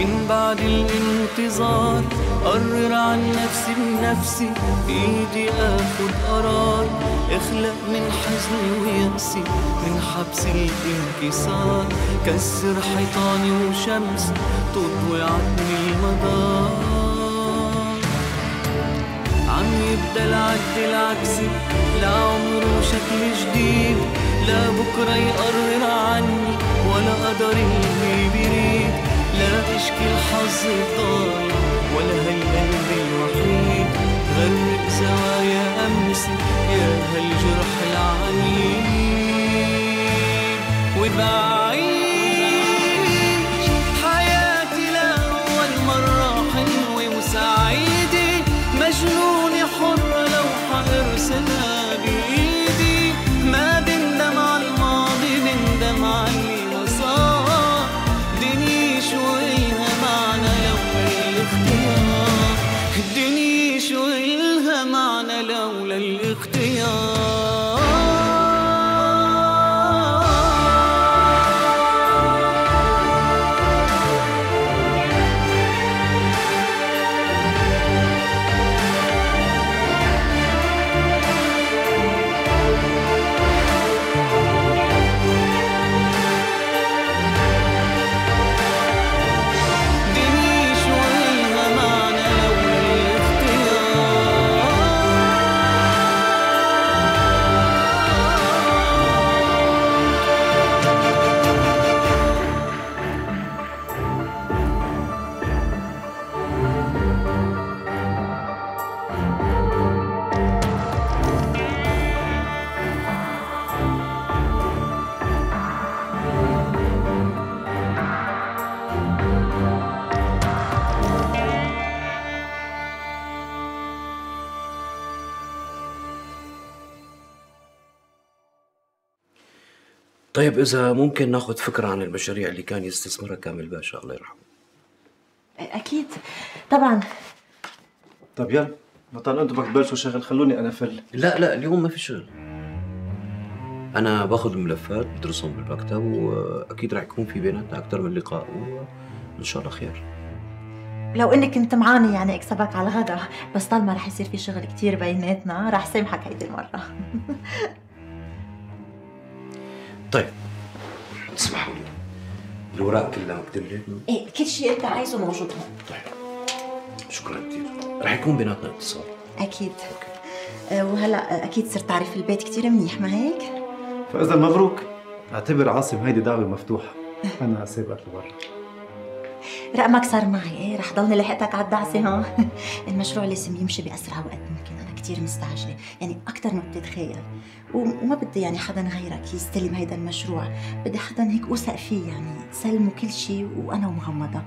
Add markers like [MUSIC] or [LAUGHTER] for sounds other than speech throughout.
من بعد الانتظار قرر عن نفسي بنفسي بإيدي آخد قرار. اخلق من حزني ويأسي من حبس الانكسار. كسر حيطاني وشمس تضوي عني المدار. عم يبدأ العد العكسي لعمره شكل جديد. لا بكرة يقرر عني ولا قدر اللي بيريد لا اشكي الحظ الضايع ولا هالقلب الوحيد غرق زوايا امسي يا هالجرح العنيد وبعيش طيب إذا ممكن ناخذ فكرة عن المشاريع اللي كان يستثمرها كامل باشا الله يرحمه. أكيد طبعا. طب يلا. بطل أنتم بدكم تبلشوا شغل خلوني أنا فل لا لا اليوم ما في شغل. أنا باخذ الملفات بدرسهم بالمكتب وأكيد رح يكون في بيناتنا أكثر من لقاء وإن شاء الله خير. لو اني كنت معاني يعني أكسبك على الغدا بس طالما رح يصير في شغل كتير بيناتنا رح سامحك هيدي المرة. [LAUGHS] طيب. اسمحوا لي. الأوراق كلها مكتملة إيه كل شيء أنت عايزه موجود هون. شكرا كثير رح يكون بيناتنا اتصال. أكيد. آه، وهلأ أكيد صرت تعرف البيت كتير منيح ما هيك؟ فإذا مبروك. أعتبر عاصم هيدي دعوة مفتوحة. أنا سابقك لبرا رقمك صار معي. إيه رح ضلني لحقتك على الدعسة ها؟ [LAUGHS] المشروع لازم يمشي بأسرع وقت ممكن. كتير مستعجلة. يعني أكثر ما بتتخيل. وما بدي يعني حدا غيرك يستلم هيدا المشروع. بدي حدا هيك أوثق فيه يعني سلمه كل شيء وأنا ومغمضة.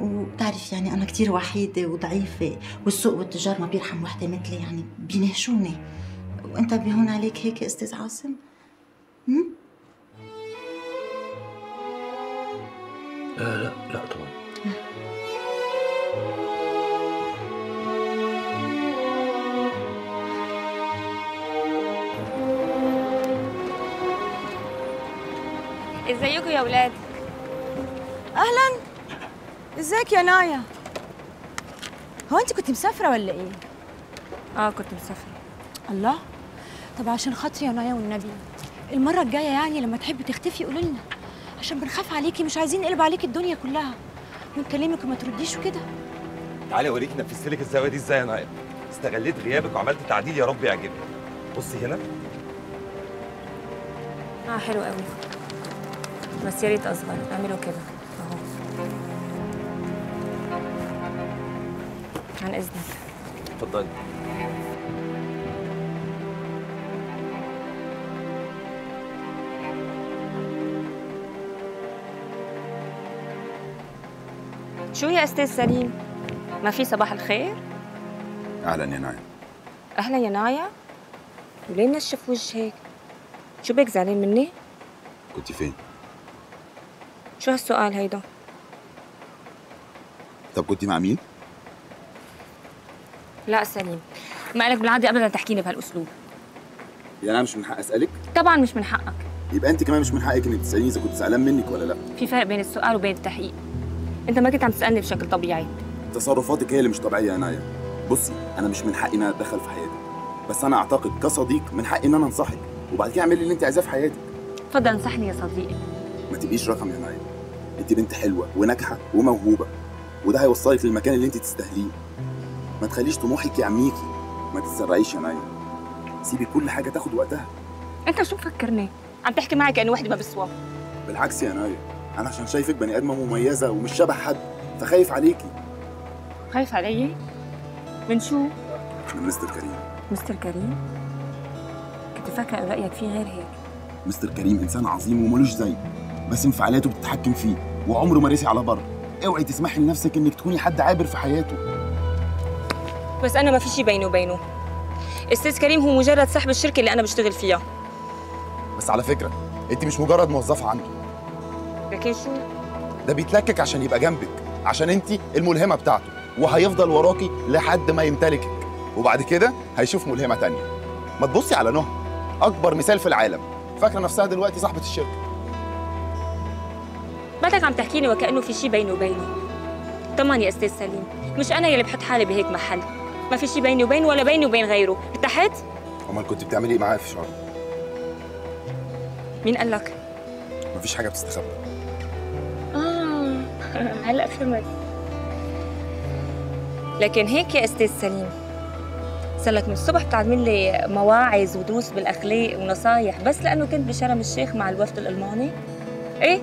وبتعرف يعني أنا كتير وحيدة وضعيفة والسوق والتجار ما بيرحم وحدة مثلي. يعني بينهشوني وأنت بيهون عليك هيك أستاذ عاصم؟ هم؟ آه لا لا طبعا. ازيكم يا ولاد. أهلا. إزيك يا نايا؟ هو أنت كنت مسافرة ولا إيه؟ آه كنت مسافرة. الله. طب عشان خاطري يا نايا والنبي المرة الجاية يعني لما تحبي تختفي قولي لنا عشان بنخاف عليكي مش عايزين نقلب عليكي الدنيا كلها. ونكلمك وما ترديش وكده. تعالي اوريك نفذت لك الزاوية دي إزاي يا نايم استغليت غيابك وعملت تعديل يا رب يعجبك. بصي هنا. آه حلو قوي بس يا ريت أصغر. اعملوا كده. أهو. عن إذنك. اتفضلي. شو يا أستاذ سليم؟ ما في صباح الخير؟ أهلا يا نايم أهلا يا نايا. وليه منشف وجه هيك؟ شو بك زعلان مني؟ كنت فين؟ شو هالسؤال هيدا؟ طب كنت مع مين؟ لا سليم ما لك بالعادة ابدا تحكيني بهالأسلوب. يعني أنا مش من حق أسألك؟ طبعا مش من حقك. يبقى أنت كمان مش من حقك إنك تسأليني إذا كنت زعلان منك ولا لا. في فرق بين السؤال وبين التحقيق. أنت ما كنت عم تسألني بشكل طبيعي. تصرفاتك هي اللي مش طبيعية يا نايا. بصي أنا مش من حقي إن أنا أتدخل في حياتك بس أنا أعتقد كصديق من حقي إن أنا أنصحك. وبعد كده اعملي اللي أنت عايزاه في حياتك. تفضل انصحني يا صديقي. ما تبقيش رقم يا نايا. انت بنت حلوة وناجحة وموهوبة وده هيوصلك للمكان اللي انت تستاهليه. ما تخليش طموحك يعميكي ما تتسرعيش يا نايا سيبي كل حاجة تاخد وقتها. انت شو مفكرني؟ عم تحكي معي كانه وحدة ما بسوى بالعكس يا نايا أنا عشان شايفك بني آدمة مميزة ومش شبه حد فخايف عليكي. خايف علي؟ من شو؟ من مستر كريم. مستر كريم؟ كنت فاكرة رأيك فيه غير هيك. مستر كريم إنسان عظيم وملوش زي. بس انفعالاته بتتحكم فيه وعمره ما رسي على بر اوعي تسمحي لنفسك انك تكوني حد عابر في حياته. بس أنا ما في شي بيني وبينه. أستاذ كريم هو مجرد صاحب الشركة اللي أنا بشتغل فيها. بس على فكرة أنت مش مجرد موظفة عنده. لكن شو؟ ده بيتلكك عشان يبقى جنبك عشان أنت الملهمة بتاعته وهيفضل وراكي لحد ما يمتلكك. وبعد كده هيشوف ملهمة تانية. ما تبصي على نهى أكبر مثال في العالم. فاكرة نفسها دلوقتي صاحبة الشركة. بعدك عم تحكيني وكأنه في شي بيني وبينه؟ طبعا يا أستاذ سليم. مش أنا يلي بحط حالي بهيك محل. ما في شي بيني وبينه ولا بيني وبين غيره. ارتحت أمال كنت بتعملي إيه معايا في شرم مين قال لك؟ مفيش حاجة بتستخبى. آه [LAUGHS] هلا فهمت. لكن هيك يا أستاذ سليم. صار لك من الصبح بتعمل لي مواعظ ودروس بالأخلاق ونصايح بس لأنه كنت بشرم الشيخ مع الوفد الألماني؟ إيه؟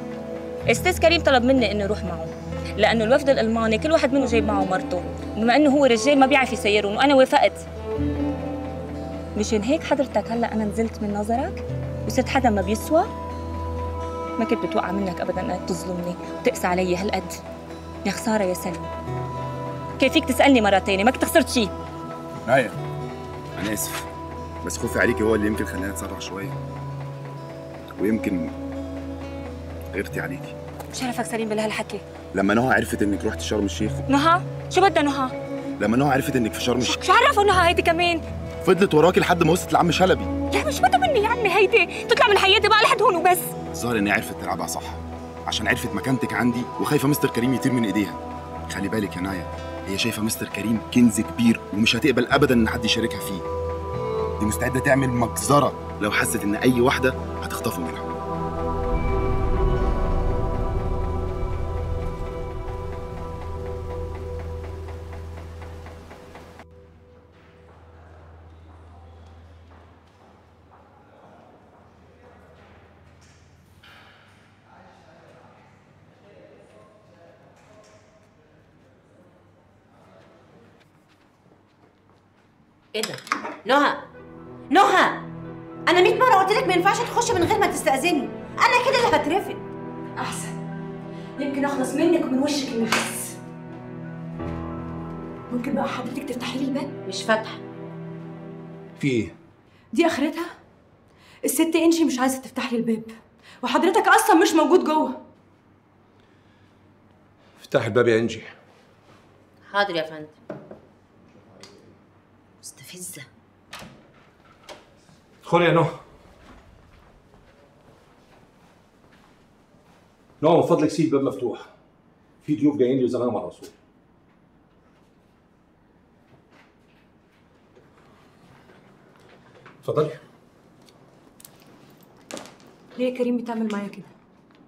أستاذ كريم طلب مني إني أروح معه لأنه الوفد الألماني كل واحد منه جايب معه مرته بما إنه هو رجال ما بيعرف يسيرهم وأنا وافقت. مشان هيك حضرتك هلأ أنا نزلت من نظرك وصرت حدا ما بيسوى؟ ما كنت بتوقع منك ابدا إنك تظلمني وتقسى علي هالقد. يا خسارة يا سلمى. كيف فيك تسألني مره تانية ما كنت خسرت شيء نايا أنا آسف بس خوفي عليكي هو اللي يمكن خلاني اتسرع شوية ويمكن غيرتي عليكي. شرفك سليم بهالحكي لما نهى عرفت إنك رحت شرم الشيخ. نهى؟ شو بدها نهى؟ لما نهى عرفت إنك في شرم الشيخ. شو عرفوا نهى هيدي كمان؟ فضلت وراكي لحد ما وصلت لعم شلبي. لا مش بدها مني يا عمي هيدي؟ تطلع من حياتي بقى لحد هون وبس. الظاهر انها عرفت تلعبها صح. عشان عرفت مكانتك عندي وخايفة مستر كريم يطير من إيديها. خلي بالك يا نايا هي شايفة مستر كريم كنز كبير ومش هتقبل ابدا إن حد يشاركها فيه. دي مستعدة تعمل مجزرة لو حست إن أي واحدة هتخطفه منها. إيه ده؟ نهى. نهى. أنا 100 مرة قلت لك ما ينفعش تخشي من غير ما تستأذني. أنا كده اللي هترفد. أحسن. يمكن أخلص منك ومن وشك النحس ممكن بقى حضرتك تفتحي لي الباب؟ مش فاتحة. في إيه؟ دي آخرتها؟ الست انجي مش عايزة تفتح لي الباب. وحضرتك أصلا مش موجود جوه. افتح الباب يا انجي حاضر يا فندم. مستفزه ادخلي يا نهى نهى من فضلك سيب الباب مفتوح. في ضيوف جايين لي وزمانهم على الرسول. اتفضلي. ليه يا كريم بتعمل معايا كده؟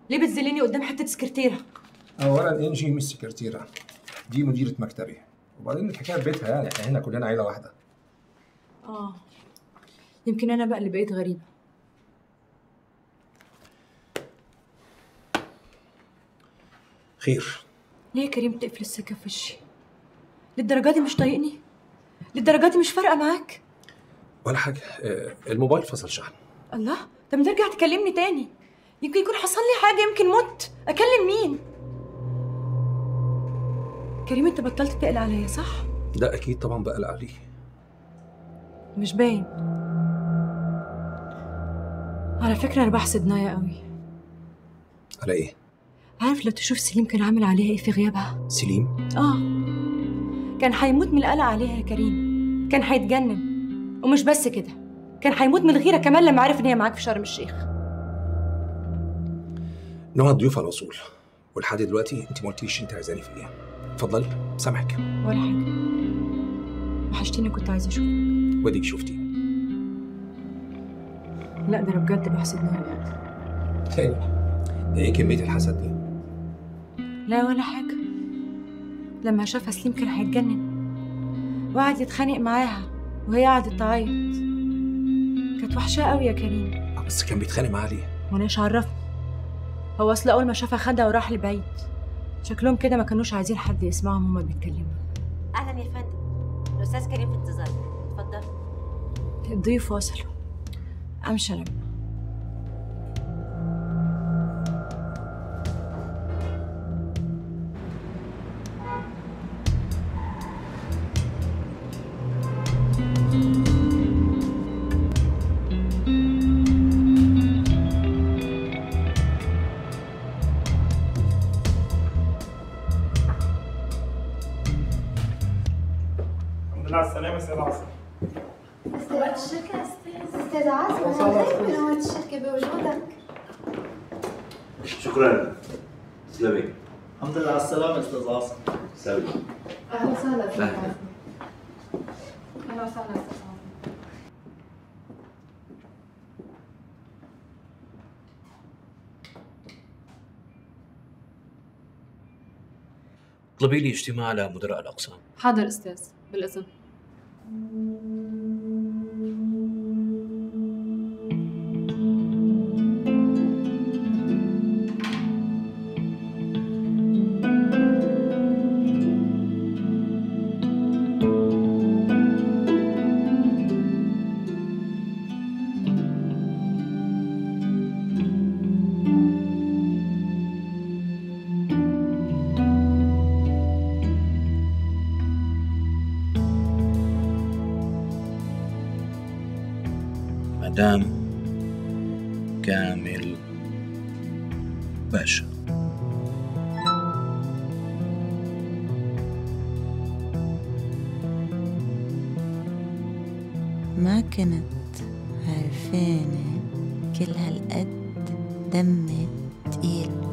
ليه بتذلني قدام حتة سكرتيرة؟ اولا إنجي مش سكرتيرة. دي مديرة مكتبي. وبعدين الحكاية في بيتها يعني إحنا هنا كلنا عيلة واحدة. آه. يمكن أنا بقى اللي بقيت غريبة. خير. ليه يا كريم تقفل السكة في وشي؟ للدرجة دي مش طايقني؟ للدرجة دي مش فارقة معاك؟ ولا حاجة. آه، الموبايل فصل شحن. الله طب ترجع تكلمني تاني. يمكن يكون حصل لي حاجة يمكن مت. أكلم مين؟ كريم أنت بطلت تقلق عليا صح؟ ده أكيد طبعا بقلق عليه مش باين. على فكرة أنا بحسد نايا قوي. على إيه؟ عارف لو تشوف سليم كان عامل عليها إيه في غيابها؟ سليم؟ آه. كان هيموت من القلق عليها يا كريم. كان هيتجنن. ومش بس كده. كان هيموت من الغيره كمان لما عرف إن هي معاك في شرم الشيخ. نوع الضيوف على الوصول. ولحد دلوقتي انت ما قلتيش انت عايزاني في إيه. اتفضلي سامحك. ولا حاجة. وحشتيني كنت عايزة أشوفك. واديك شفتي. لا ده أنا بجد بحسد نهار تاني ده إيه كمية الحسد دي؟ لا ولا حاجة. لما شافها سليم كان هيتجنن. وقعد يتخانق معاها وهي قعدت تعيط. كانت وحشاه قوي يا كريم. آه، بس كان بيتخانق معاها ليه؟ وأنا إيش عرفني. هو أصل أول ما شافها خدها وراح لبعيد شكلهم كده ما كانوش عايزين حد يسمعهم هما بيتكلموا. أهلا يا فندم. الأستاذ كريم في انتظارك. الضيوف وصلوا أمشي أنا اطلبي لي اجتماع لمدراء الأقسام. حاضر أستاذ بالإذن. مدام كامل باشا ما كنت عرفانة كل هالقد دمي تقيل.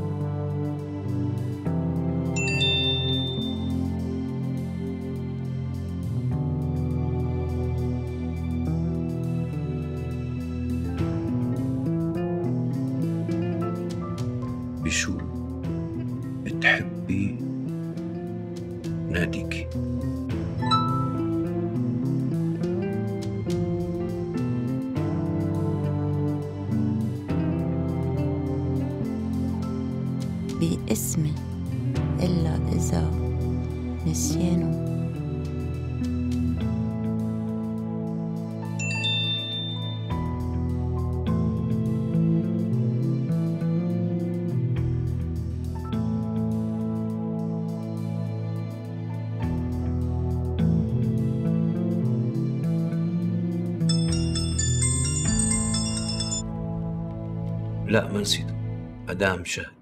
مدام شهد.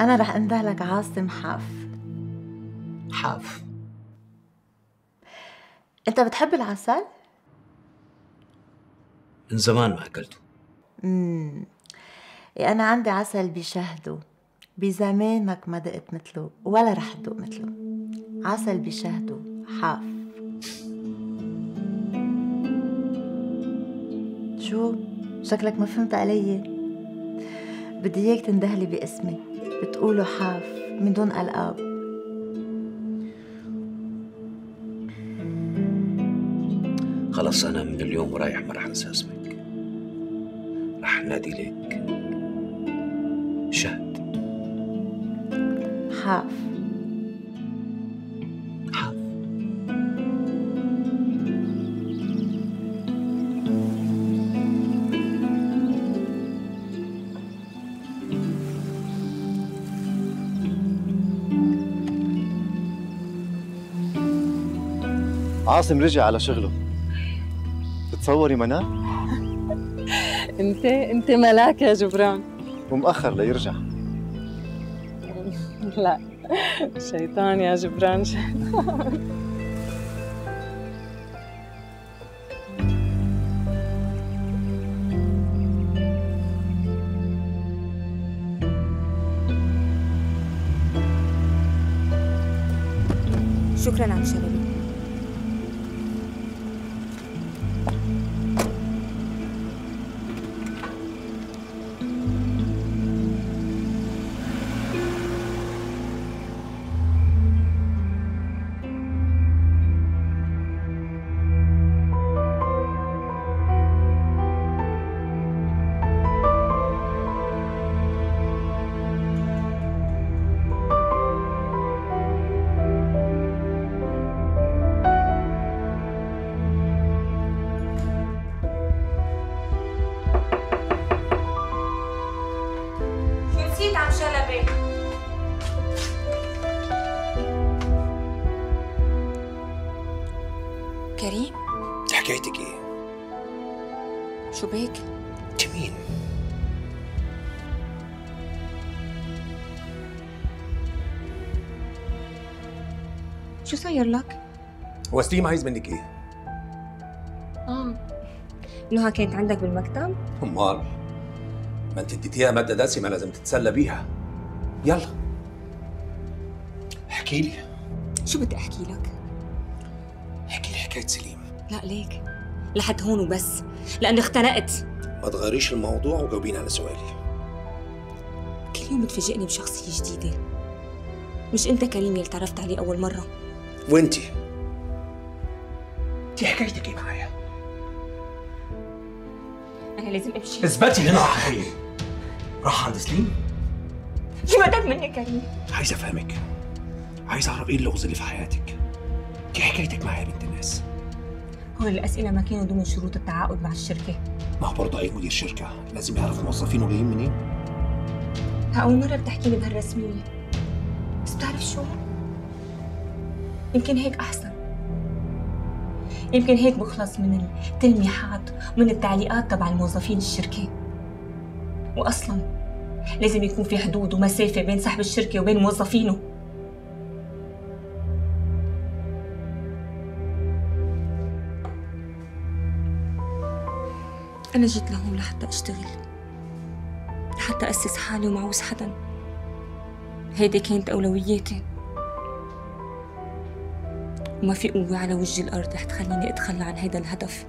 أنا رح أنده لك عاصم حاف. حاف. أنت بتحب العسل؟ من زمان ما أكلته. امم أنا عندي عسل بشهده. بزمانك ما دقت مثله ولا رح تدوق مثله. عسل بشهده حاف. شو؟ شكلك ما فهمت علي. بدي إياك تندهلي باسمي. بتقوله حاف من دون ألقاب. خلص أنا من اليوم ورايح ما راح أنسى اسمك. راح نادي لك شهد. حاف. عاصم رجع على شغله. بتصوري منا؟ [LAUGHS] انت انت ملاك يا جبران. ومأخر ليرجع. [LAUGHS] لا شيطان يا جبران شيطان. شكرا على شبابك صاير لك؟ هو سليم عايز منك إيه؟ آه نهى كانت عندك بالمكتب؟ أمال. ما أنت اديتيها مادة دسمة لازم تتسلى بيها. يلا. احكي لي. شو بدي أحكي لك؟ احكي لي حكاية سليم. لا ليك. لحد هون وبس. لأني اختنقت. ما تغيريش الموضوع وجاوبيني على سؤالي. كل يوم بتفاجئني بشخصية جديدة. مش أنت كريم اللي تعرفت عليه أول مرة. وانتي انت حكايتك إيه معايا؟ أنا لازم أمشي اثبتي هنا راح فين؟ راح عند سليم؟ شو بدك مني كريم؟ عايز أفهمك عايز أعرف إيه اللغز اللي في حياتك دي حكايتك معايا يا بنت الناس هول الأسئلة ما كانوا ضمن شروط التعاقد مع الشركة ما هو برضه أي مدير شركة لازم يعرف موظفينه جايين منين ها أول مرة بتحكي لي بهالرسمية بس بتعرف شو؟ يمكن هيك أحسن. يمكن هيك بخلص من التلميحات ومن التعليقات تبع الموظفين الشركة. وأصلا لازم يكون في حدود ومسافة بين صاحب الشركة وبين موظفينه. أنا جيت لهون لحتى أشتغل لحتى أسس حالي وما عوز حدا. هيدي كانت أولوياتي. وما في قوة على وجه الأرض رح تخليني أتخلى عن هيدا الهدف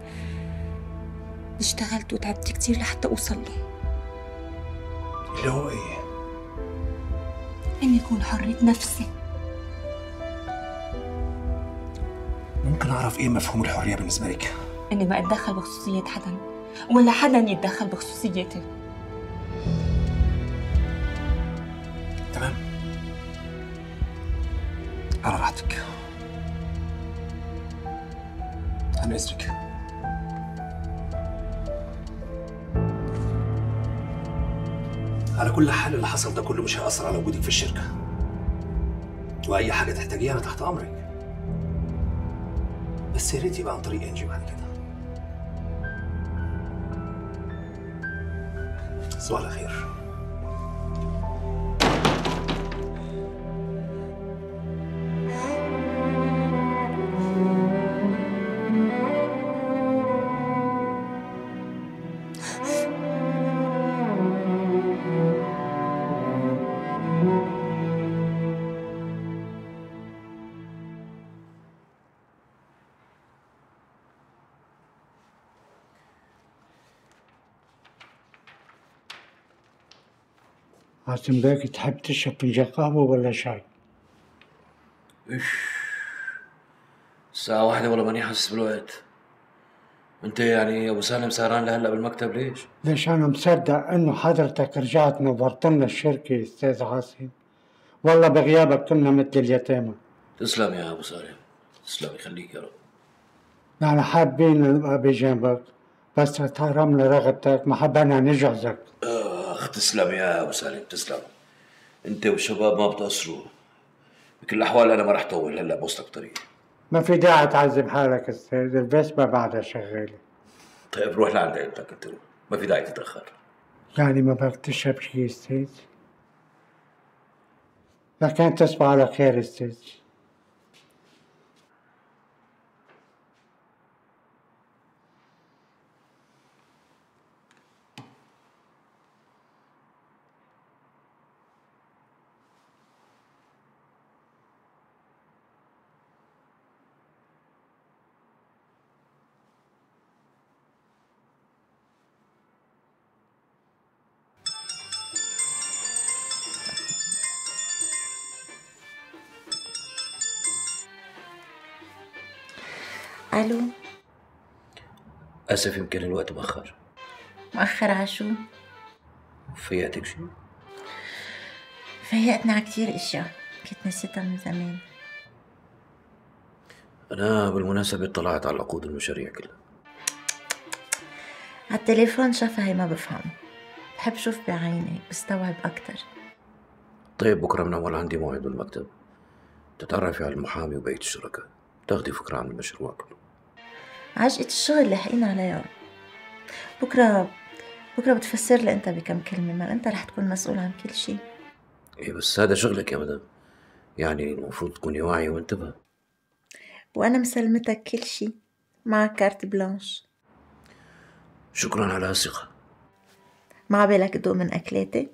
اشتغلت وتعبت كتير لحتى أوصل له اللي هو إيه؟ إني أكون حرية نفسي ممكن أعرف إيه مفهوم الحرية بالنسبة لك؟ إني ما أتدخل بخصوصية حدا ولا حدا يتدخل بخصوصيتي كل حال اللي حصل ده كله مش هيأثر على وجودك في الشركة. وأي حاجة تحتاجيها أنا تحت أمرك. بس يا ريت يبقى عن طريق إنجي بعد كده. تصبح على بيك تحب تشرب فنجان قهوة ولا شاي؟ الساعة واحدة والله ماني حاسس بالوقت انت يعني يا ابو سالم سهران لهلا بالمكتب ليش؟ ليش أنا مصدق إنه حضرتك رجعت نورت لنا الشركة أستاذ عاصم والله بغيابك كنا مثل اليتامى تسلم يا ابو سالم تسلم يخليك يا رب نحن حابين نبقى بجنبك بس احترمنا رغبتك ما حبينا نجهزك أخ تسلم يا أبو سالم تسلم. أنت والشباب ما بتقصروا بكل الأحوال أنا ما رح طول هلأ بوصلك طريق. ما في داعي تعذب حالك أستاذ الفيسبا بعدها شغالة طيب روح لعند عيلتك أنت ما في داعي تتأخر. يعني ما بدك تشرب شي أستاذ؟ لكن تصبح على خير أستاذ. اسف يمكن الوقت مأخر. مؤخر عشو؟ فيقتك شيء فيقتني على كتير إشياء كنت نسيتها من زمان. أنا بالمناسبة اطلعت على عقود المشاريع كلها. على التليفون شفهي ما بفهم. بحب شوف بعيني بستوعب أكتر. طيب بكرة بنعمل عندي موعد بالمكتب. تتعرفي على المحامي وبقية الشركاء. تاخدي فكرة عن المشروع كله. عجقة الشغل لحقين عليها بكرة بكرة بتفسر لي أنت بكم كلمة ما أنت رح تكون مسؤول عن كل شيء إيه بس هذا شغلك يا مدام. يعني المفروض تكوني واعية ومنتبهة وأنا مسلمتك كل شيء معك كارت بلانش. شكرا على الثقة ما عبالك تدوق من أكلاتي؟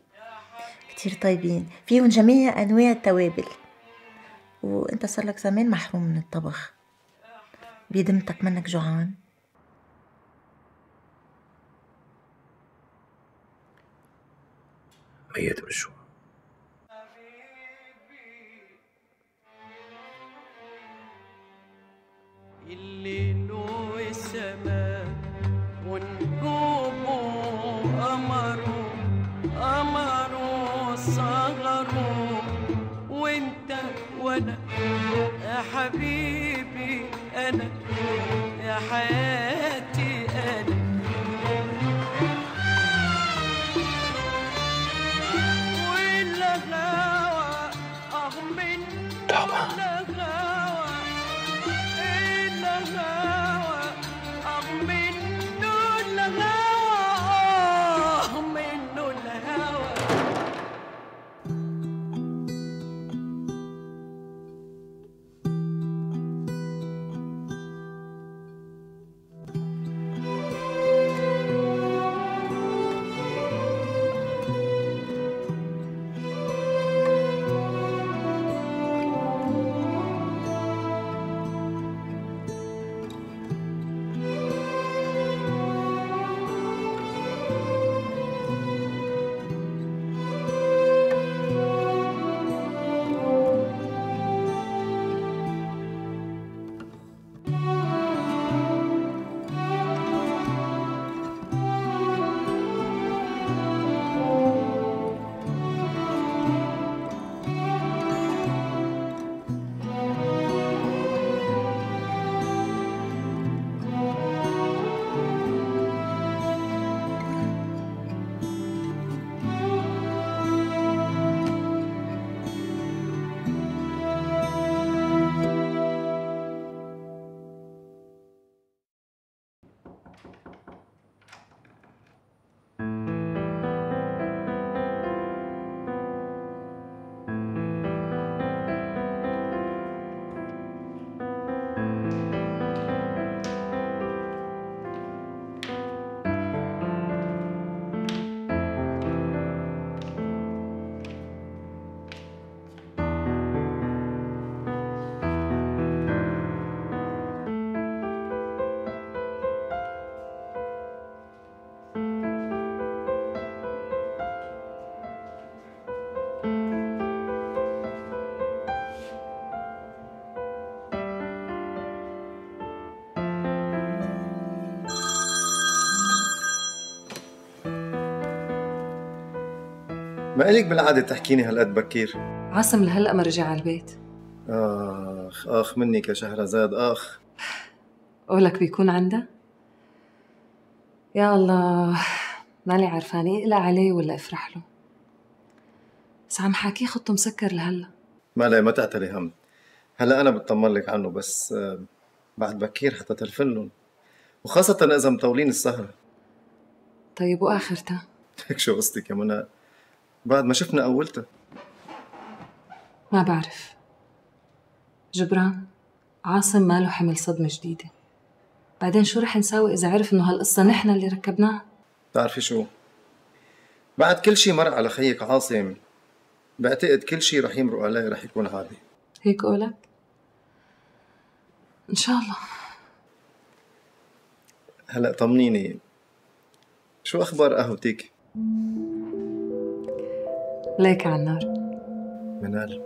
كتير طيبين. فيهم جميع أنواع التوابل. وأنت صار لك زمان محروم من الطبخ. بيدمتك منك جوعان. ميت من الجوع الليل والسماء ونجومه قمره قمره صغره وانت وأنا يا حبيبي أنا يا حياتي أنا. والهوى أغمن الهوى ما إلك بالعادة تحكيني هالقد بكير؟ عاصم لهلأ ما رجع على البيت. آخ آخ منك يا شهرزاد آخ. قولك بيكون عندها يا الله مالي عرفانة اقلق عليه ولا افرح له. بس عم حاكيه خطه مسكر لهلأ. ما لا ما تعتلي هم. هلأ أنا بطمن لك عنه بس آه، بعد بكير حتى تلفنن وخاصة إذا مطولين السهرة. طيب واخرتها هيك [LAUGHS] شو قصتك يا منى؟ بعد ما شفنا أولتها ما بعرف. جبران عاصم ماله حمل صدمة جديدة. بعدين شو رح نساوي إذا عرف إنه هالقصة نحن اللي ركبناها؟ بتعرفي شو؟ بعد كل شي مر على خيك عاصم. بعتقد كل شي رح يمرق عليه رح يكون عادي هيك قولك إن شاء الله. هلأ طمنيني. شو أخبار قهوتك؟ ليك على النار. منال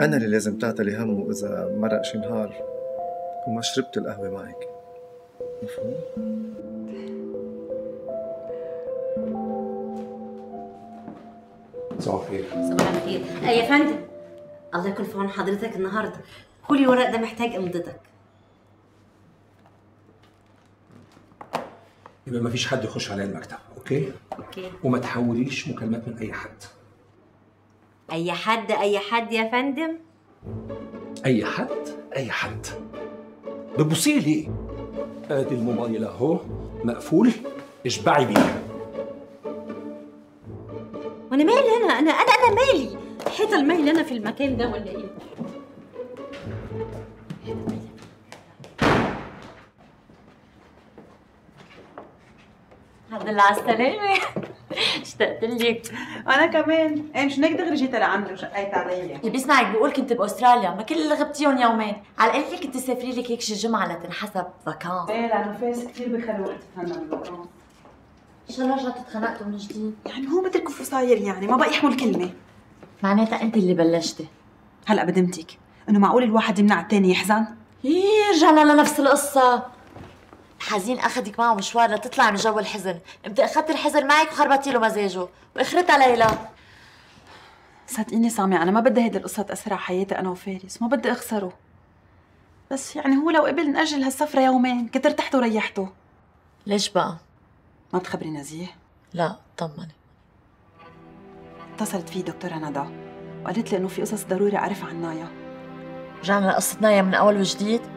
أنا اللي لازم تعتلي همه إذا مرق شي نهار وما شربت القهوة معك. مفهوم؟ صباح الخير. صباح الخير. يا فندم الله يكون في عون حضرتك النهارده. كل الورق ده محتاج أمضتك. يبقى ما فيش حد يخش عليا المكتب okay؟ okay. وما تحوليش مكالمات من أي حد. أي حد أي حد يا فندم؟ أي حد؟ أي حد. بتبصي لي. ادي الموبايل أهو مقفول. اشبعي بيه وأنا مالي أنا؟ أنا أنا أنا مالي. حيطة الميل أنا في المكان ده ولا إيه؟ الحمد لله على السلامة [LAUGHS] اشتقت لك أنا كمان. إيه مش هيك دغري جيت لعندي وشقيت علي اللي بيسمعك بيقول كنت بأستراليا ما كل اللي غبتيهم يومين. على الأقل فيك تسافري لك هيك شي جمعة لتنحسب فاكانس إيه لأنه فاس كثير بخلي وقت تتهنى بالفاكانس ان شاء الله رجعتوا تخانقتوا من جديد؟ يعني هو مثل كفو صاير يعني ما بقى يحمل كلمه معناتها أنت اللي بلشتي. هلأ بدمتك. إنه معقول الواحد يمنع الثاني يحزن؟ إيه رجعنا لنفس القصة. الحزين أخذك معه مشوار لتطلع من جو الحزن. انت أخذت الحزن معك وخربتي له مزاجه. واخرتها ليلى. صدقيني سامي أنا ما بدي هيدي القصة تاثر على حياتي أنا وفارس. ما بدي أخسره. بس يعني هو لو قبل نأجل هالسفرة يومين كنت ارتحت وريحته. ليش بقى؟ ما تخبري نزيه؟ لا طمني. اتصلت فيه دكتورة ندى وقالت لي إنه في قصص ضروري اعرف عن نايا. رجعنا لقصة نايا من أول وجديد؟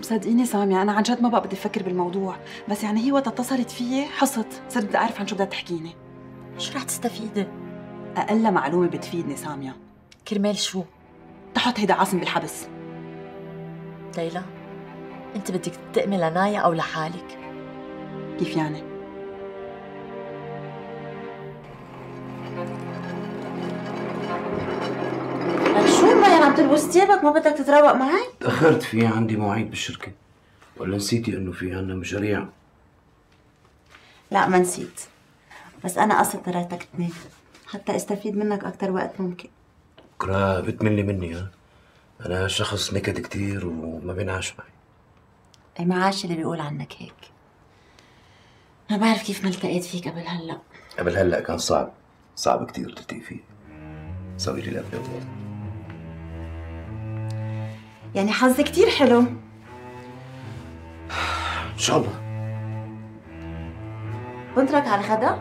صدقيني سامية أنا عن جد ما بقى بدي أفكر بالموضوع بس يعني هي وقت اتصلت فيي حصت صرت بدي أعرف عن شو بدها تحكيني شو رح تستفيدي؟ أقل معلومة بتفيدني سامية كرمال شو؟ تحط هيدا عاصم بالحبس ليلى أنت بدك تنتقمي لنايا أو لحالك؟ كيف يعني؟ تلبس ثيابك ما بدك تتروق معي؟ تأخرت في عندي مواعيد بالشركة. ولا نسيتي إنه في عنا مشاريع؟ لا ما نسيت. بس أنا قصد تركتك تنام حتى استفيد منك أكتر وقت ممكن. بكرة بتملي مني ها؟ أنا شخص نكد كتير وما بينعش معي. أي معاش اللي بيقول عنك هيك. ما بعرف كيف ما التقيت فيك قبل هلأ. قبل هلأ كان صعب. صعب كتير تلتقي فيه. سوي لي الابيض يعني حظي كتير حلو. إن شاء الله. بنترك على غدا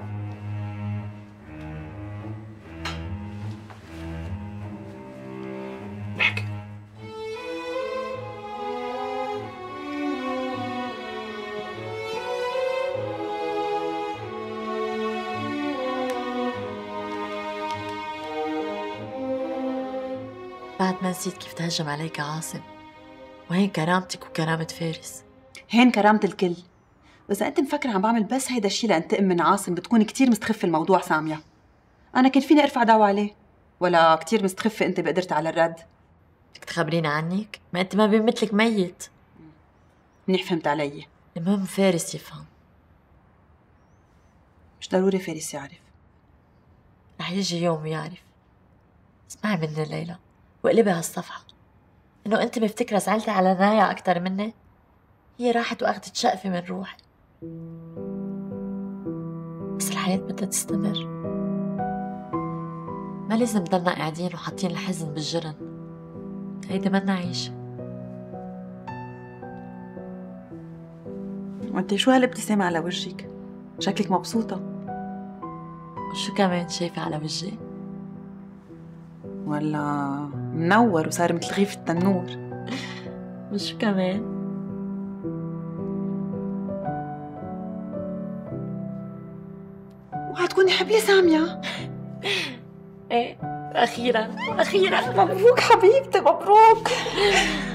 نسيت كيف تهجم عليك عاصم. وهين كرامتك وكرامة فارس؟ هين كرامة الكل. وإذا أنت مفكرة عم بعمل بس هيدا الشيء لأنتقم من عاصم بتكون كتير مستخفة الموضوع سامية. أنا كان فيني أرفع دعوة عليه ولا كتير مستخفة أنت بقدرت على الرد. بدك تخبرينا عنك؟ ما أنت ما بين مثلك ميت. منيح فهمت علي. المهم فارس يفهم. مش ضروري فارس يعرف. رح يجي يوم ويعرف اسمعي مني ليلى. واقلبي هالصفحة إنه أنت مفتكرة زعلتي على نايا أكتر مني؟ هي راحت وأخذت شقفة من روحي بس الحياة بدها تستمر ما لازم ضلنا قاعدين وحاطين الحزن بالجرن هيدا منا عيشة وأنت شو هالابتسامة على وجهك؟ شكلك مبسوطة وشو كمان شايفة على وجهي؟ ولا منور وصار مثل غيف التنور. وشو كمان؟ اوعى تكوني حبلة سامية. [LAUGHS] إيه أخيرا أخيرا. مبروك حبيبتي مبروك.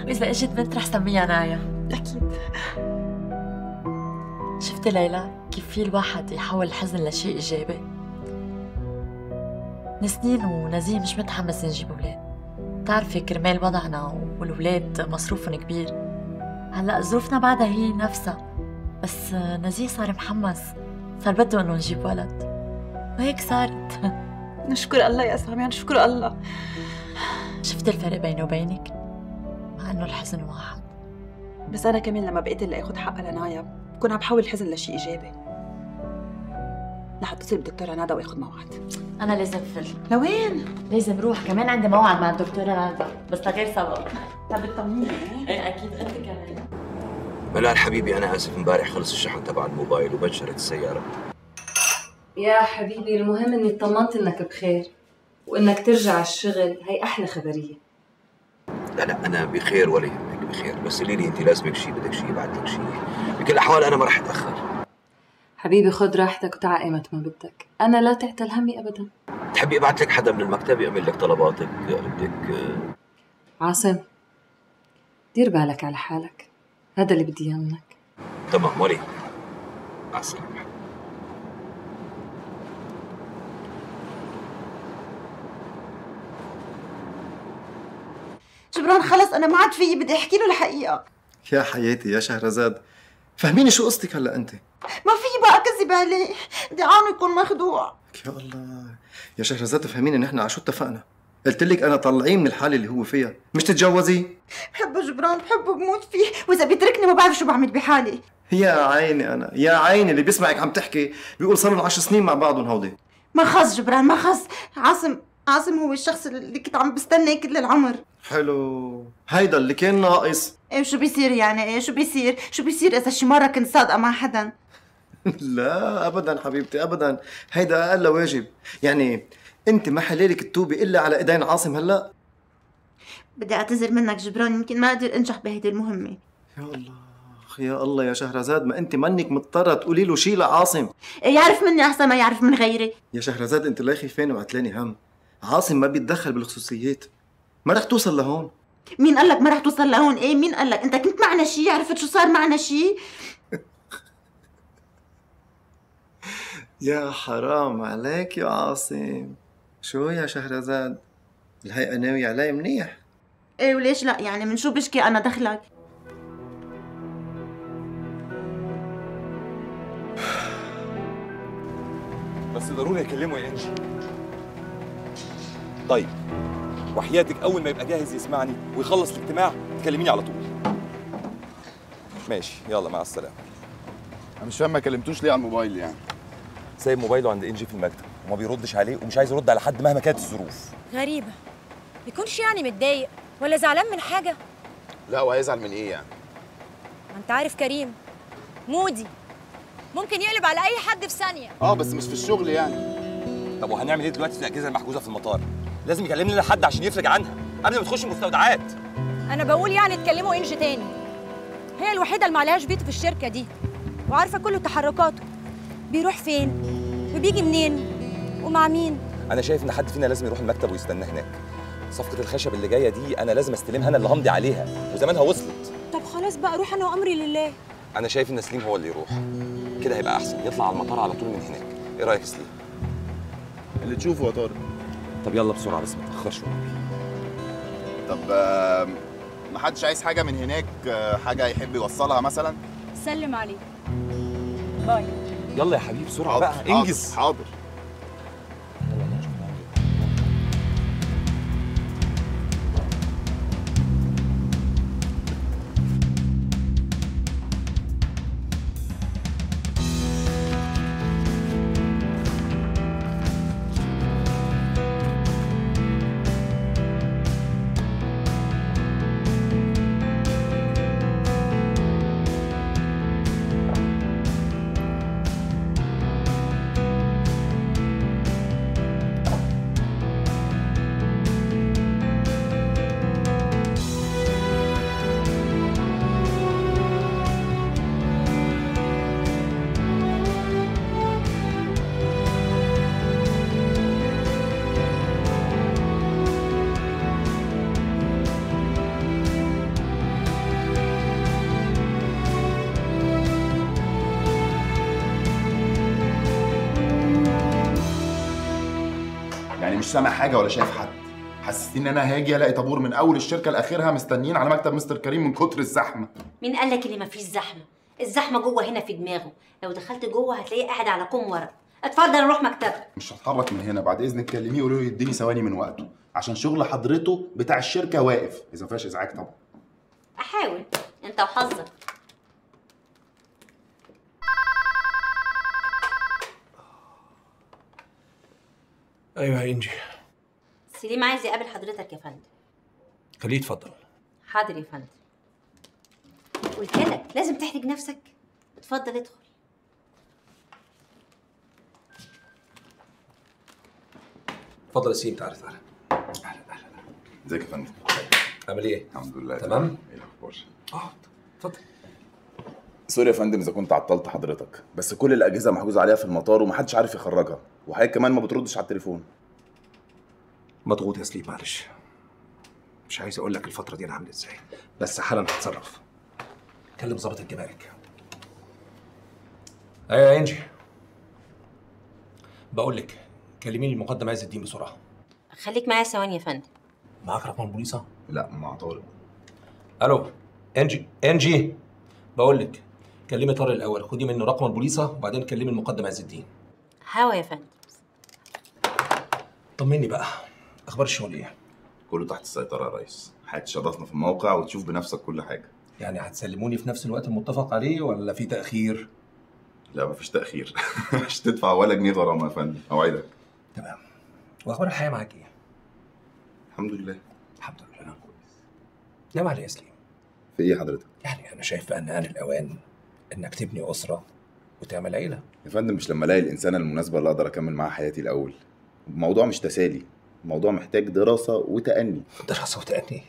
وإذا إجت بنت رح سميها نايا. أكيد. شفتي ليلى كيف في الواحد يحول الحزن لشيء إيجابي؟ نسنين ونزيه مش متحمس نجيب أولاد. بتعرفي كرمال وضعنا والولاد مصروفهم كبير. هلأ ظروفنا بعدها هي نفسها بس نزيه صار محمس صار بده إنه نجيب ولد. وهيك صارت. [LAUGHS] نشكر الله يا سامية نشكر الله. شفت الفرق بيني وبينك؟ مع إنه الحزن واحد. بس أنا كمان لما بقيت اللي آخذ حقها لنايا بكون عم بحول الحزن لشيء إيجابي. رح اتصل بالدكتوره ندى واخذ موعد. أنا لازم فل لوين؟ لازم روح. كمان عندي موعد مع الدكتوره ندى بس لغير سبب طب اطمنيني إيه أكيد. أنت كمان. ملال حبيبي أنا آسف امبارح خلص الشحن تبع الموبايل وبنشرت السيارة. يا حبيبي المهم إني اطمنت إنك بخير وإنك ترجع الشغل. هي أحلى خبرية. لا لا أنا بخير ولا يهمك بخير. بس قولي لي أنت لازمك شيء بدك شيء بعد لك شيء بكل الاحوال أنا ما راح أتأخر. حبيبي خد راحتك وتعا ايمت ما بدك. أنا لا تعتل همي ابدا. تحبي أبعث لك حدا من المكتب يعمل لك طلباتك بدك عاصم دير بالك على حالك. هذا اللي بدي إياه منك. تمام يهمك مع السلامه جبران خلص أنا ما عاد فيي بدي أحكي له الحقيقة. يا حياتي يا شهرزاد. فهميني شو قصتك هلا أنت؟ ما في بقى كذب عليه بدي عانه يكون مخدوع. يا الله. يا شهرزاد فهميني نحن على شو اتفقنا؟ قلت لك أنا طلعيه من الحالة اللي هو فيها. مش تتجوزيه بحبه جبران بحبه بموت فيه. وإذا بيتركني ما بعرف شو بعمل بحالي. يا عيني أنا يا عيني اللي بيسمعك عم تحكي. بيقول صار لهم 10 سنين مع بعضهم هودي ما خص جبران ما خص. عاصم عاصم هو الشخص اللي كنت عم بستنى كل العمر. حلو. هيدا اللي كان ناقص. إيه شو بيصير يعني؟ إيه شو بيصير؟ شو بيصير إذا شي مرة كنت صادقة مع حدا؟ [LAUGHS] لا ابدا حبيبتي ابدا. هيدا أقل واجب. يعني أنت ما حلالك تتوبي إلا على إيدين عاصم هلأ. بدي أعتذر منك جبران يمكن ما أقدر أنجح بهيدي المهمة. يا الله يا الله يا شهرزاد ما أنت منك مضطرة تقولي له شيء لعاصم. إيه يعرف مني أحسن ما يعرف من غيري. يا شهرزاد أنت لا خيفاني وعتلاني هم. عاصم ما بيتدخل بالخصوصيات. ما رح توصل لهون. مين قال لك ما رح توصل لهون؟ إيه مين قال لك؟ أنت كنت معنا شي عرفت شو صار معنا شي [LAUGHS] يا حرام عليك يا عاصم. شو يا شهرزاد؟ الهيئة ناوية علي منيح. إيه وليش لا؟ يعني من شو بشكي أنا دخلك؟ بس ضروري أكلمه يا إنجي. طيب وحياتك أول ما يبقى جاهز يسمعني ويخلص الاجتماع تكلميني على طول. ماشي يلا مع السلامة. أنا مش فاهم ما كلمتوش ليه على الموبايل يعني؟ سايب موبايله عند إنجي في المكتب وما بيردش عليه ومش عايز يرد على حد مهما كانت الظروف. غريبة. يكونش يعني متضايق ولا زعلان من حاجة؟ لا وهيزعل من إيه يعني؟ ما أنت عارف كريم مودي. ممكن يقلب على أي حد في ثانية. آه بس مش في الشغل يعني. طب وهنعمل إيه دلوقتي في الأجهزة المحجوزة في المطار؟ لازم يكلم لنا حد عشان يفرج عنها قبل ما تخش المستودعات أنا بقول يعني تكلموا إنج تاني. هي الوحيدة اللي معلهاش بيته في الشركة دي وعارفة كل تحركاته. بيروح فين؟ وبيجي منين؟ ومع مين؟ أنا شايف إن حد فينا لازم يروح المكتب ويستناه هناك. صفقة الخشب اللي جاية دي أنا لازم أستلمها أنا اللي همضي عليها وزمانها وصلت. طب خلاص بقى روح أنا وأمري لله. أنا شايف إن سليم هو اللي يروح. كده هيبقى أحسن يطلع على المطار على طول من هناك. إيه رأيك يا سليم؟ اللي تشوفه يا طارق. طب يلا بسرعة بس ما تأخرش. طب ما حدش عايز حاجة من هناك؟ آه، حاجة يحب يوصلها مثلا؟ سلم عليه باي. يلا يا حبيبي بسرعة بقى. انجز. حاضر. يعني مش سامع حاجة ولا شايف حد. حسستني إن أنا هاجي ألاقي طابور من أول الشركة لاخرها مستنيين على مكتب مستر كريم من كتر الزحمة. مين قال لك اللي ما فيش زحمة؟ الزحمة جوه هنا في دماغه. لو دخلت جوه هتلاقيه قاعد على كوم ورق اتفضل نروح مكتبك. مش هتحرك من هنا. بعد إذنك كلميه قولي له يديني ثواني من وقته. عشان شغل حضرته بتاع الشركة واقف. إذا ما فيهاش إزعاج طبعا. أحاول. أنت وحظك. أيوه يا إنجي. سليم عايز يقابل حضرتك يا فندم. خليه يتفضل حاضر يا فندم. قلت لك لازم تحرج نفسك. اتفضل ادخل. اتفضل يا سيدي تعالى تعالى. إزيك يا فندم؟ عامل إيه؟ الحمد لله تمام؟ إيه الأخبار؟ آه اتفضل. سوري يا فندم إذا كنت عطلت حضرتك بس كل الأجهزة محجوز عليها في المطار ومحدش عارف يخرجها وحضرتك كمان ما بتردش على التليفون. مضغوط يا سليم معلش. مش عايز أقول لك الفترة دي أنا عامل إزاي بس حالا هتصرف. كلم ظابط الجمارك. أيوه يا إنجي. بقول لك كلميني المقدم عايز الدين بسرعة. خليك معايا ثواني يا فندم. معاك رقم البوليصة؟ لا مع طارق. ألو إنجي إنجي. بقول لك كلمي طارق الأول. خدي منه رقم البوليصة وبعدين كلمي المقدم عز الدين. هوا يا فندم. طمني بقى. أخبار الشغل إيه؟ كله تحت السيطرة يا ريس. هتشرفنا في الموقع وتشوف بنفسك كل حاجة. يعني هتسلموني في نفس الوقت المتفق عليه ولا في تأخير؟ لا مفيش تأخير. [LAUGHS] مش تدفع ولا جنيه غرامة يا فندم. أوعدك. تمام. وأخبار الحياة معاك إيه؟ الحمد لله. الحمد لله. نعم علي يا سليم. في إيه حضرتك؟ يعني أنا شايف آن الأوان إنك تبني أسرة وتعمل عيلة. يا فندم مش لما ألاقي الانسانه المناسبة اللي أقدر أكمل معاها حياتي الأول. الموضوع مش تسالي. الموضوع محتاج دراسة وتأني. دراسة وتأني.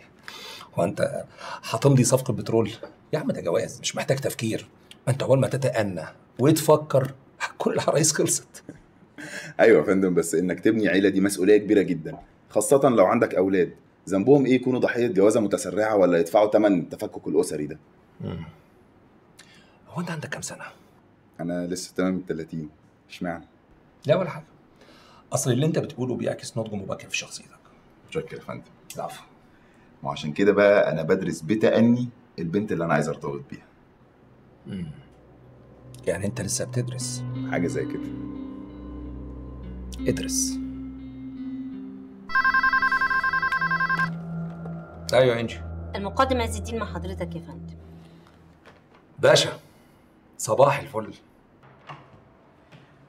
هو أنت هتمضي صفقة بترول؟ يا عم ده جواز مش محتاج تفكير. ما أنت اول ما تتأنى وتفكر كل العرايس خلصت. أيوه يا فندم بس إنك تبني عيلة دي مسؤولية كبيرة جدا خاصة لو عندك أولاد. ذنبهم إيه؟ يكونوا ضحية جوازة متسرعة ولا يدفعوا ثمن التفكك الأسري ده. هو انت عندك كام سنة؟ أنا لسه تمام ال 30 إشمعنى؟ لا ولا حاجة. أصل اللي أنت بتقوله بيعكس نضج مبكر في شخصيتك. متشكر يا فندم. العفو. وعشان كده بقى أنا بدرس بتأني البنت اللي أنا عايز أرتبط بيها. مم. يعني أنت لسه بتدرس؟ حاجة زي كده. ادرس. أيوه يا إنجي. المقدم عز الدين مع حضرتك يا فندم. باشا. صباح الفل.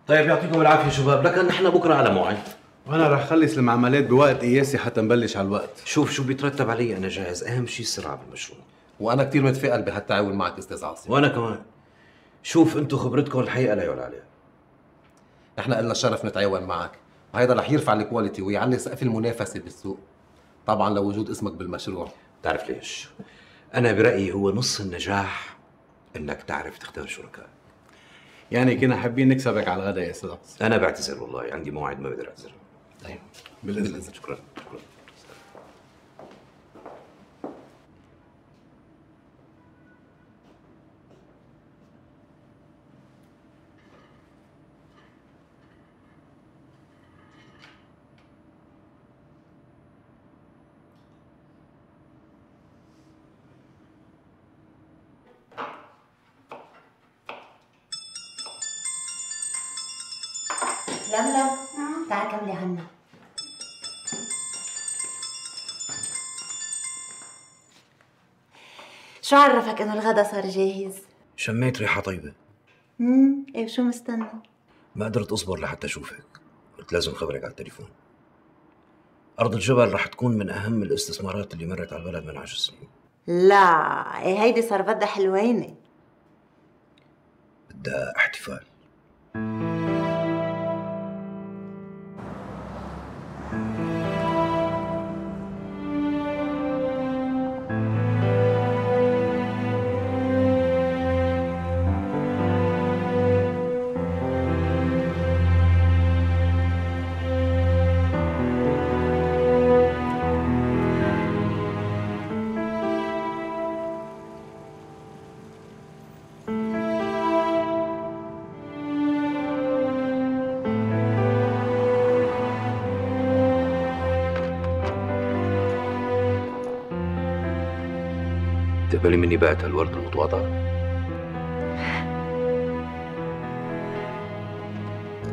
طيب يعطيكم العافية شباب. لكن نحن بكرة على موعد. وأنا رح خلص المعاملات بوقت قياسي حتى نبلش على الوقت. شوف شو بيترتب علي. أنا جاهز. أهم شيء السرعه بالمشروع وأنا كثير متفائل بهالتعاون معك أستاذ عاصم. وأنا كمان. شوف أنتم خبرتكم الحقيقة لا يعلى عليها. نحن لنا الشرف نتعاون معك. وهيدا رح يرفع الكواليتي ويعلي سقف المنافسة بالسوق. طبعا لو وجود اسمك بالمشروع. تعرف ليش؟ أنا برأيي هو نص النجاح إنك تعرف تختار شركاء. يعني كنا حابين نكسبك على الغداء يا أستاذ أنا بعتذر والله عندي موعد ما بقدر أعتذر. طيب. بالاذن شكرا شكرا. شو عرفك إنه الغدا صار جاهز؟ شميت ريحة طيبة. امم إيه شو مستنى؟ ما قدرت أصبر لحتى أشوفك. قلت لازم خبرك على التليفون. أرض الجبل رح تكون من أهم الاستثمارات اللي مرت على البلد من عشر سنين. لا إيه هيدي صار بدها حلوينة. بدها احتفال. تقبلي مني بعت هالورد المتواضع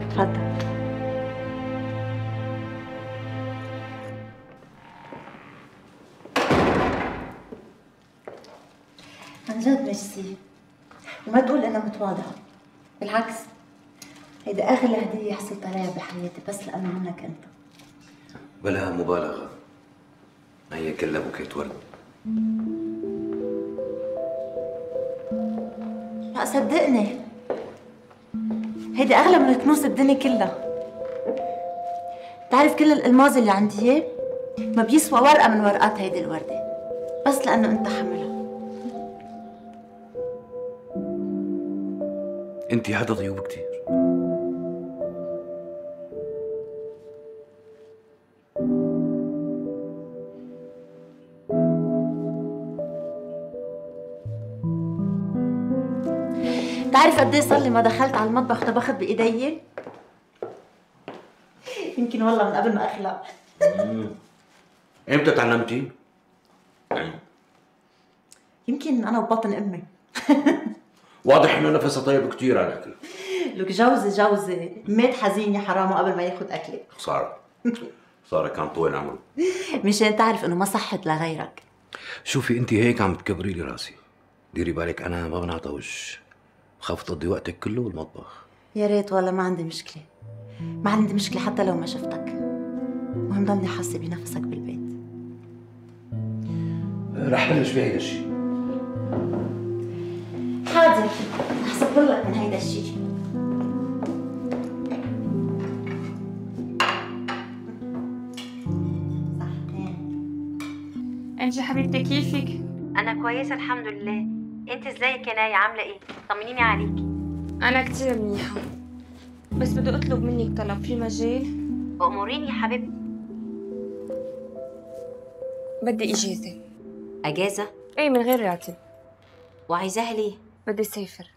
تفضل عن جد ميرسي. وما تقول انها متواضعة. بالعكس. هيدي اغلى هدية حصلت عليها بحياتي بس لأنه منك أنت. بلا مبالغة. هي كلها بوكيت ورد. صدقني. هيدي أغلى من كنوز الدنيا كلها. بتعرف كل الالماظ اللي عندي اياه ما بيسوى ورقة من ورقات هيدي الوردة. بس لأنه أنت حملها انت هذا ضيوب بتعرف قد إيه صار لي ما دخلت على المطبخ طبخت بإيدي. يمكن والله من قبل ما اخلق [LAUGHS] إمتى تعلمتي؟ يمكن أنا وبطن أمي. [LAUGHS] واضح إنه نفسها طيب كتير على الاكل لك جوزي جوزي. مات حزين يا حرامه قبل ما ياخذ أكلي. خسارة خسارة كان طويل عمره [LAUGHS] مشان تعرف إنه ما صحت لغيرك. شوفي انت هيك عم تكبري لي راسي. ديري بالك أنا ما بنعطى وش. بخاف تقضي وقتك كله بالمطبخ يا ريت والله ما عندي مشكلة. ما عندي مشكلة حتى لو ما شفتك. المهم ضلني حاسة بنفسك بالبيت. رح بلش بهيدا الشيء حاضر. رح صبر لك من هيدا الشيء أنجي حبيبتي كيفك؟ أنا كويسة الحمد لله. انت ازيك يا نايا عاملة إيه؟ طمنيني عليكي. أنا كتير منيحة. بس بدي أطلب منك طلب في مجال. أموريني يا حبيبتي. بدي إجازة. أجازة؟ إيه من غير راتب. وعايزاها ليه؟ بدي أسافر.